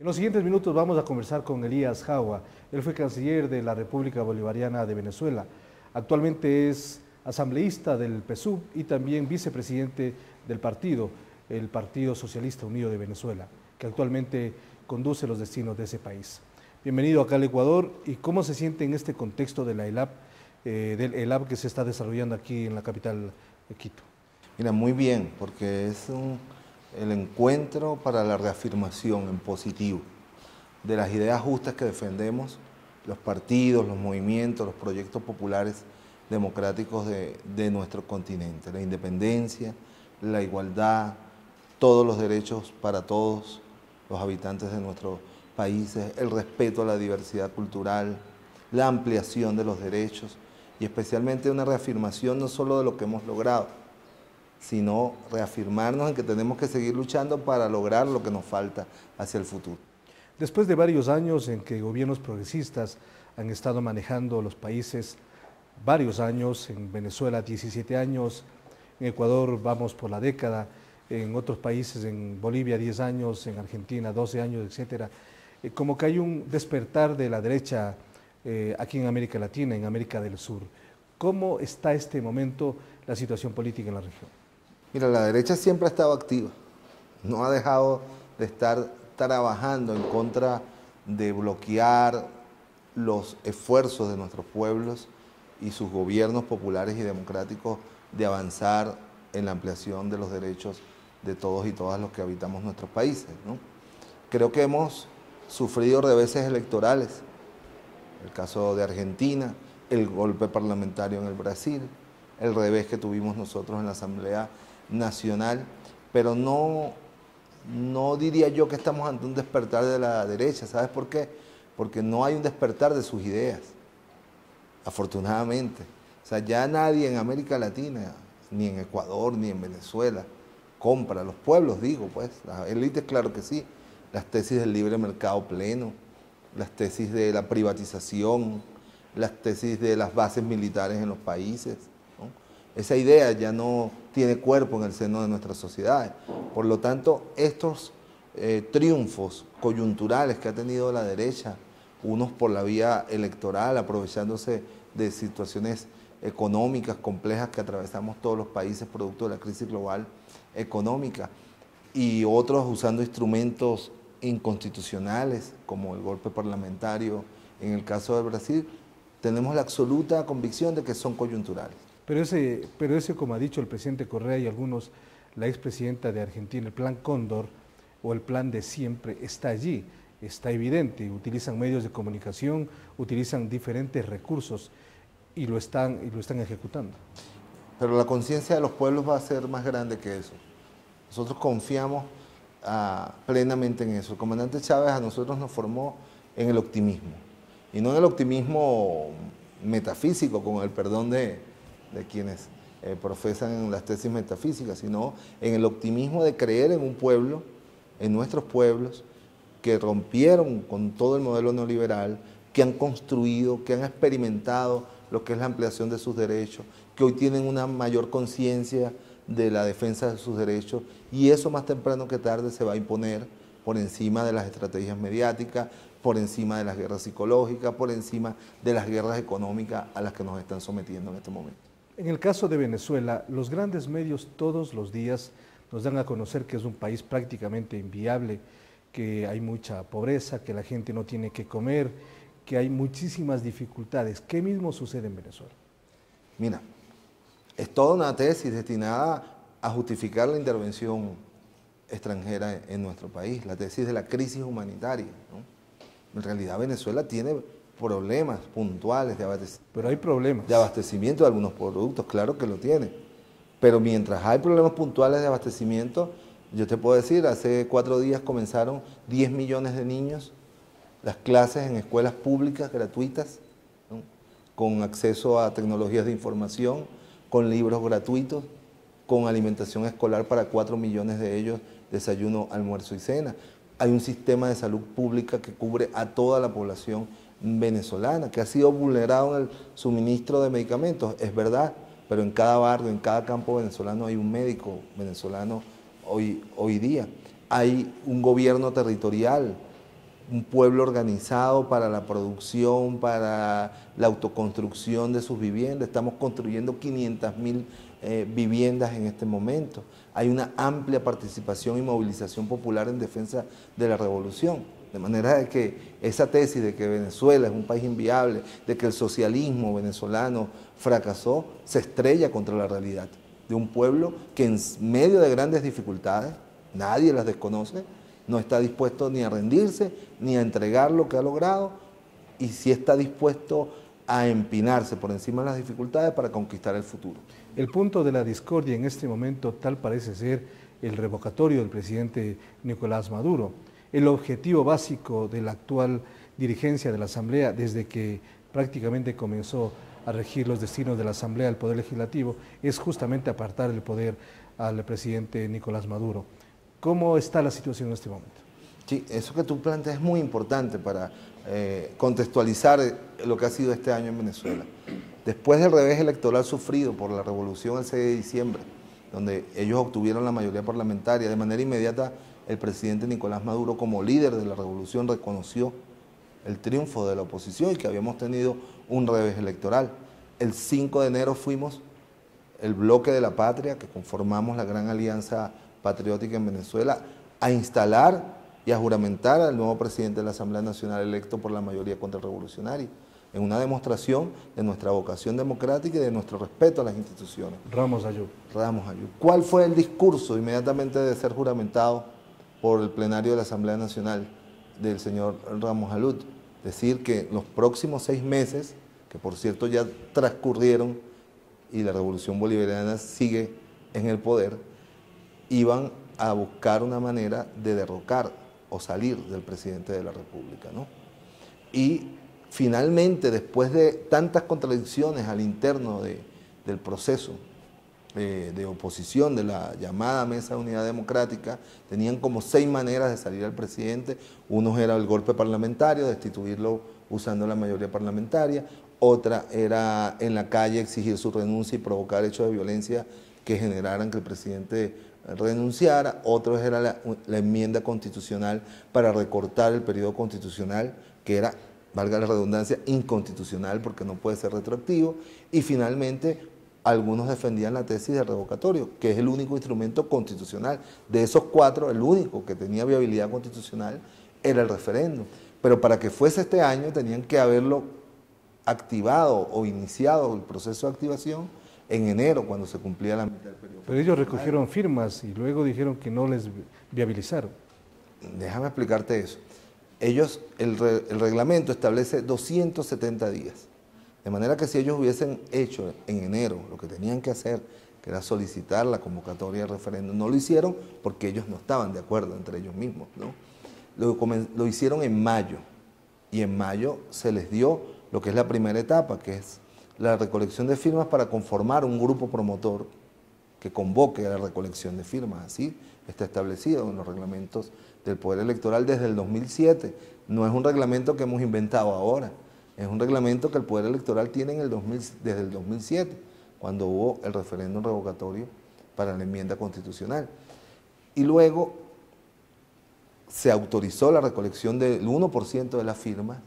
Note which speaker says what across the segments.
Speaker 1: En los siguientes minutos vamos a conversar con Elías Jagua. Él fue canciller de la República Bolivariana de Venezuela. Actualmente es asambleísta del PSUV y también vicepresidente del partido, el Partido Socialista Unido de Venezuela, que actualmente conduce los destinos de ese país. Bienvenido acá al Ecuador y cómo se siente en este contexto de la ELAP, eh, del ELAP que se está desarrollando aquí en la capital de Quito.
Speaker 2: Mira, muy bien, porque es un el encuentro para la reafirmación en positivo de las ideas justas que defendemos los partidos, los movimientos, los proyectos populares democráticos de, nuestro continente. La independencia, la igualdad, todos los derechos para todos los habitantes de nuestros países, el respeto a la diversidad cultural, la ampliación de los derechos y especialmente una reafirmación no solo de lo que hemos logrado, sino reafirmarnos en que tenemos que seguir luchando para lograr lo que nos falta hacia el futuro.
Speaker 1: Después de varios años en que gobiernos progresistas han estado manejando los países, varios años, en Venezuela 17 años, en Ecuador vamos por la década, en otros países, en Bolivia 10 años, en Argentina 12 años, etc. Eh, como que hay un despertar de la derecha eh, aquí en América Latina, en América del Sur. ¿Cómo está este momento la situación política en la región?
Speaker 2: Mira, la derecha siempre ha estado activa, no ha dejado de estar trabajando en contra de bloquear los esfuerzos de nuestros pueblos y sus gobiernos populares y democráticos de avanzar en la ampliación de los derechos de todos y todas los que habitamos nuestros países. Creo que hemos sufrido reveses electorales, el caso de Argentina, el golpe parlamentario en el Brasil, el revés que tuvimos nosotros en la Asamblea nacional, pero no, no diría yo que estamos ante un despertar de la derecha. ¿Sabes por qué? Porque no hay un despertar de sus ideas, afortunadamente. O sea, ya nadie en América Latina, ni en Ecuador, ni en Venezuela, compra. Los pueblos, digo, pues, las élites, claro que sí. Las tesis del libre mercado pleno, las tesis de la privatización, las tesis de las bases militares en los países. Esa idea ya no tiene cuerpo en el seno de nuestras sociedades. Por lo tanto, estos eh, triunfos coyunturales que ha tenido la derecha, unos por la vía electoral, aprovechándose de situaciones económicas complejas que atravesamos todos los países producto de la crisis global económica, y otros usando instrumentos inconstitucionales como el golpe parlamentario en el caso de Brasil, tenemos la absoluta convicción de que son coyunturales.
Speaker 1: Pero ese, pero ese, como ha dicho el presidente Correa y algunos, la expresidenta de Argentina, el plan Cóndor o el plan de siempre está allí, está evidente. Utilizan medios de comunicación, utilizan diferentes recursos y lo están, y lo están ejecutando.
Speaker 2: Pero la conciencia de los pueblos va a ser más grande que eso. Nosotros confiamos ah, plenamente en eso. El comandante Chávez a nosotros nos formó en el optimismo. Y no en el optimismo metafísico, con el perdón de, de quienes eh, profesan las tesis metafísicas, sino en el optimismo de creer en un pueblo, en nuestros pueblos, que rompieron con todo el modelo neoliberal, que han construido, que han experimentado lo que es la ampliación de sus derechos, que hoy tienen una mayor conciencia de la defensa de sus derechos y eso más temprano que tarde se va a imponer por encima de las estrategias mediáticas, por encima de las guerras psicológicas, por encima de las guerras económicas a las que nos están sometiendo en este momento.
Speaker 1: En el caso de Venezuela, los grandes medios todos los días nos dan a conocer que es un país prácticamente inviable, que hay mucha pobreza, que la gente no tiene que comer, que hay muchísimas dificultades. ¿Qué mismo sucede en Venezuela?
Speaker 2: Mira, es toda una tesis destinada a justificar la intervención extranjera en nuestro país, la tesis de la crisis humanitaria. En realidad Venezuela tiene problemas puntuales de abastecimiento.
Speaker 1: Pero hay problemas.
Speaker 2: De abastecimiento de algunos productos, claro que lo tiene. Pero mientras hay problemas puntuales de abastecimiento, yo te puedo decir, hace cuatro días comenzaron 10 millones de niños las clases en escuelas públicas gratuitas, con acceso a tecnologías de información, con libros gratuitos, con alimentación escolar para 4 millones de ellos, desayuno, almuerzo y cena. Hay un sistema de salud pública que cubre a toda la población venezolana, que ha sido vulnerado en el suministro de medicamentos, es verdad, pero en cada barrio, en cada campo venezolano hay un médico venezolano hoy, hoy día. Hay un gobierno territorial un pueblo organizado para la producción, para la autoconstrucción de sus viviendas. Estamos construyendo 500 mil eh, viviendas en este momento. Hay una amplia participación y movilización popular en defensa de la revolución. De manera que esa tesis de que Venezuela es un país inviable, de que el socialismo venezolano fracasó, se estrella contra la realidad de un pueblo que en medio de grandes dificultades, nadie las desconoce, no está dispuesto ni a rendirse, ni a entregar lo que ha logrado, y sí está dispuesto a empinarse por encima de las dificultades para conquistar el futuro.
Speaker 1: El punto de la discordia en este momento tal parece ser el revocatorio del presidente Nicolás Maduro. El objetivo básico de la actual dirigencia de la Asamblea desde que prácticamente comenzó a regir los destinos de la Asamblea, el Poder Legislativo, es justamente apartar el poder al presidente Nicolás Maduro. ¿Cómo está la situación en este momento?
Speaker 2: Sí, eso que tú planteas es muy importante para eh, contextualizar lo que ha sido este año en Venezuela. Después del revés electoral sufrido por la revolución el 6 de diciembre, donde ellos obtuvieron la mayoría parlamentaria, de manera inmediata el presidente Nicolás Maduro como líder de la revolución reconoció el triunfo de la oposición y que habíamos tenido un revés electoral. El 5 de enero fuimos el bloque de la patria, que conformamos la gran alianza patriótica en Venezuela, a instalar y a juramentar al nuevo presidente de la Asamblea Nacional electo por la mayoría contrarrevolucionaria, en una demostración de nuestra vocación democrática y de nuestro respeto a las instituciones.
Speaker 1: Ramos Ayú.
Speaker 2: Ramos Ayú. ¿Cuál fue el discurso inmediatamente de ser juramentado por el plenario de la Asamblea Nacional del señor Ramos Ayú? Decir que los próximos seis meses, que por cierto ya transcurrieron y la revolución bolivariana sigue en el poder, iban a buscar una manera de derrocar o salir del presidente de la República. ¿no? Y finalmente, después de tantas contradicciones al interno del proceso eh, de oposición de la llamada Mesa de Unidad Democrática, tenían como seis maneras de salir al presidente. Uno era el golpe parlamentario, destituirlo usando la mayoría parlamentaria. Otra era en la calle exigir su renuncia y provocar hechos de violencia que generaran que el presidente renunciara, otro era la, enmienda constitucional para recortar el periodo constitucional, que era, valga la redundancia, inconstitucional porque no puede ser retroactivo, y finalmente algunos defendían la tesis de revocatorio, que es el único instrumento constitucional. De esos cuatro, el único que tenía viabilidad constitucional era el referéndum. Pero para que fuese este año tenían que haberlo activado o iniciado el proceso de activación en enero, cuando se cumplía la mitad del periodo.
Speaker 1: Pero ellos recogieron firmas y luego dijeron que no les viabilizaron.
Speaker 2: Déjame explicarte eso. Ellos, el, reglamento establece 270 días. De manera que si ellos hubiesen hecho en enero lo que tenían que hacer, que era solicitar la convocatoria de referéndum, no lo hicieron porque ellos no estaban de acuerdo entre ellos mismos. Lo, lo hicieron en mayo y en mayo se les dio lo que es la primera etapa, que es la recolección de firmas para conformar un grupo promotor que convoque a la recolección de firmas. Así está establecido en los reglamentos del Poder Electoral desde el 2007. No es un reglamento que hemos inventado ahora, es un reglamento que el Poder Electoral tiene en el desde el 2007, cuando hubo el referéndum revocatorio para la enmienda constitucional. Y luego se autorizó la recolección del 1% de las firmas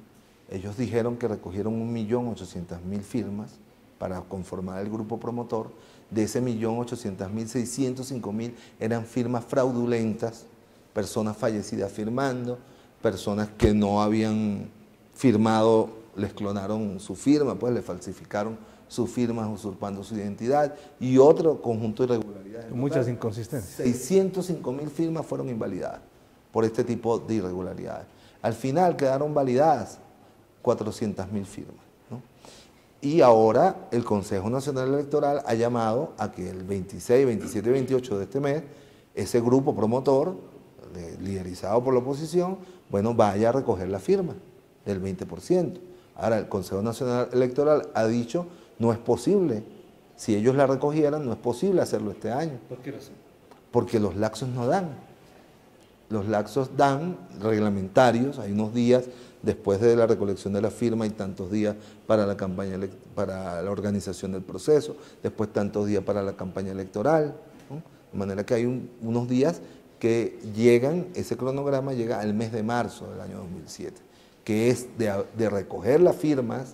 Speaker 2: ellos dijeron que recogieron 1.800.000 firmas para conformar el grupo promotor. De ese 1.800.000, 605.000 eran firmas fraudulentas, personas fallecidas firmando, personas que no habían firmado, les clonaron su firma, pues le falsificaron sus firmas usurpando su identidad y otro conjunto de irregularidades.
Speaker 1: Muchas inconsistencias.
Speaker 2: 605.000 firmas fueron invalidadas por este tipo de irregularidades. Al final quedaron validadas 400 mil firmas. Y ahora el Consejo Nacional Electoral ha llamado a que el 26, 27 y 28 de este mes, ese grupo promotor, liderizado por la oposición, bueno, vaya a recoger la firma del 20%. Ahora, el Consejo Nacional Electoral ha dicho, no es posible, si ellos la recogieran, no es posible hacerlo este año.
Speaker 1: ¿Por qué razón?
Speaker 2: Porque los laxos no dan. Los laxos dan reglamentarios, hay unos días después de la recolección de la firma y tantos días para la campaña para la organización del proceso, después tantos días para la campaña electoral. De manera que hay unos días que llegan, ese cronograma llega al mes de marzo del año 2007, que es de, recoger las firmas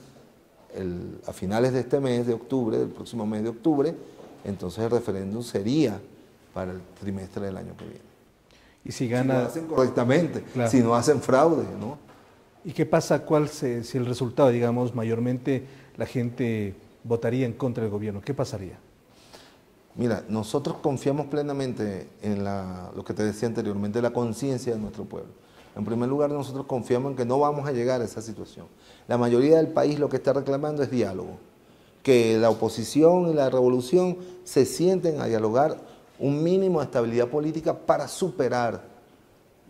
Speaker 2: a finales de este mes de octubre, del próximo mes de octubre, entonces el referéndum sería para el trimestre del año que viene.
Speaker 1: Y si gana...
Speaker 2: hacen correctamente, si no hacen fraude, ¿no?
Speaker 1: ¿Y qué pasa cuál si el resultado, digamos, mayormente la gente votaría en contra del gobierno? ¿Qué pasaría?
Speaker 2: Mira, nosotros confiamos plenamente en lo que te decía anteriormente, la conciencia de nuestro pueblo. En primer lugar, nosotros confiamos en que no vamos a llegar a esa situación. La mayoría del país lo que está reclamando es diálogo, que la oposición y la revolución se sienten a dialogar un mínimo de estabilidad política para superar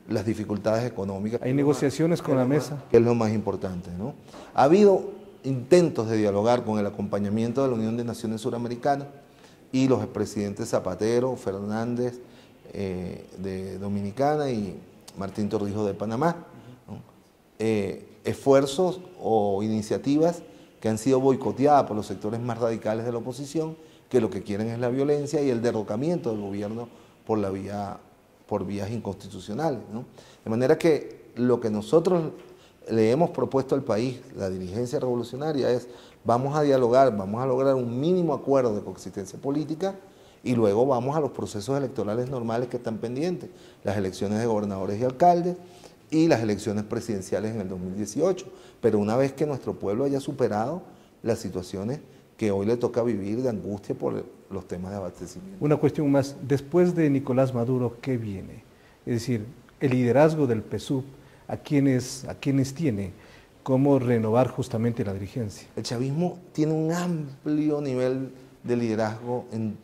Speaker 2: las dificultades económicas.
Speaker 1: Hay negociaciones con la mesa.
Speaker 2: Que es lo más importante, ¿no? Ha habido intentos de dialogar con el acompañamiento de la Unión de Naciones Suramericanas y los expresidentes Zapatero, Fernández eh, de Dominicana y Martín Torrijos de Panamá. Eh, esfuerzos o iniciativas que han sido boicoteadas por los sectores más radicales de la oposición, que lo que quieren es la violencia y el derrocamiento del gobierno por la vía por vías inconstitucionales. De manera que lo que nosotros le hemos propuesto al país, la dirigencia revolucionaria, es vamos a dialogar, vamos a lograr un mínimo acuerdo de coexistencia política y luego vamos a los procesos electorales normales que están pendientes, las elecciones de gobernadores y alcaldes y las elecciones presidenciales en el 2018. Pero una vez que nuestro pueblo haya superado las situaciones que hoy le toca vivir de angustia por los temas de abastecimiento.
Speaker 1: Una cuestión más, después de Nicolás Maduro, ¿qué viene? Es decir, el liderazgo del PSUV, ¿a quiénes, a quiénes tiene? ¿Cómo renovar justamente la dirigencia?
Speaker 2: El chavismo tiene un amplio nivel de liderazgo en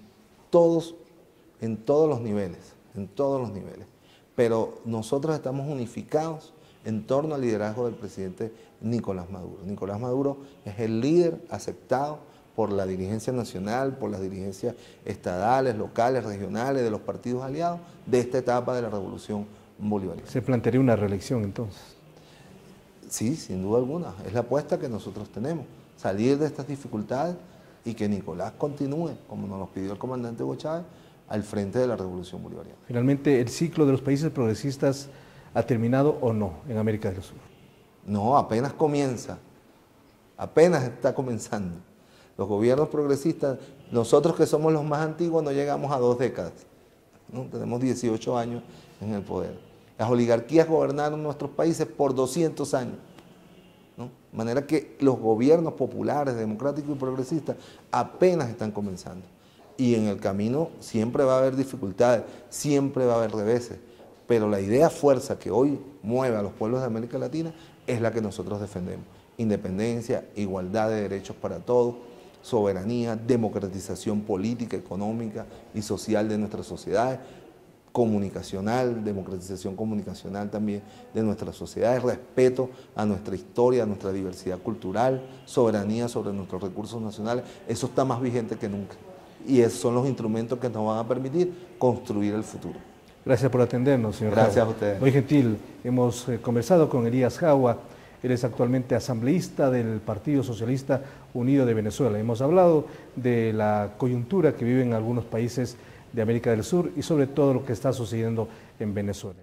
Speaker 2: todos, en todos los niveles, en todos los niveles. Pero nosotros estamos unificados en torno al liderazgo del presidente Nicolás Maduro. Nicolás Maduro es el líder aceptado por la dirigencia nacional, por las dirigencias estadales, locales, regionales, de los partidos aliados, de esta etapa de la revolución bolivariana.
Speaker 1: ¿Se plantearía una reelección entonces?
Speaker 2: Sí, sin duda alguna. Es la apuesta que nosotros tenemos. Salir de estas dificultades y que Nicolás continúe, como nos lo pidió el comandante Hugo Chávez, al frente de la revolución bolivariana.
Speaker 1: Finalmente, ¿el ciclo de los países progresistas ha terminado o no en América del Sur?
Speaker 2: No, apenas comienza. Apenas está comenzando. Los gobiernos progresistas, nosotros que somos los más antiguos no llegamos a dos décadas. ¿no? Tenemos 18 años en el poder. Las oligarquías gobernaron nuestros países por 200 años. De manera que los gobiernos populares, democráticos y progresistas apenas están comenzando. Y en el camino siempre va a haber dificultades, siempre va a haber reveses. Pero la idea fuerza que hoy mueve a los pueblos de América Latina es la que nosotros defendemos. Independencia, igualdad de derechos para todos, soberanía, democratización política, económica y social de nuestras sociedades, comunicacional, democratización comunicacional también de nuestras sociedades, respeto a nuestra historia, a nuestra diversidad cultural, soberanía sobre nuestros recursos nacionales, eso está más vigente que nunca. Y esos son los instrumentos que nos van a permitir construir el futuro.
Speaker 1: Gracias por atendernos, señor.
Speaker 2: Gracias a ustedes.
Speaker 1: Muy gentil. Hemos eh, conversado con Elías Jagua él es actualmente asambleísta del Partido Socialista Unido de Venezuela. Hemos hablado de la coyuntura que viven algunos países de América del Sur y sobre todo lo que está sucediendo en Venezuela.